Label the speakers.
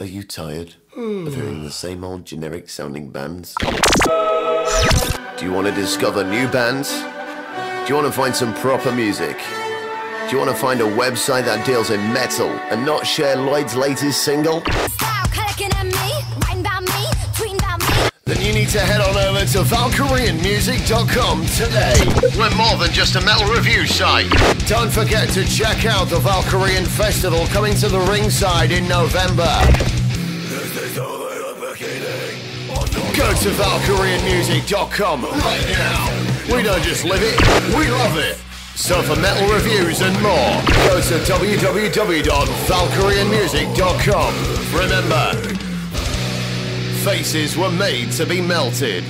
Speaker 1: Are you tired of hearing the same old generic sounding bands? Do you want to discover new bands? Do you want to find some proper music? Do you want to find a website that deals in metal and not Cher Lloyd's latest single? You need to head on over to ValkyrianMusic.com today. We're more than just a metal review site. Don't forget to check out the Valkyrian Festival coming to the ringside in November. Go to ValkyrianMusic.com right now. We don't just live it, we love it. So for metal reviews and more, go to www.valkyrianmusic.com. Remember, faces were made to be melted.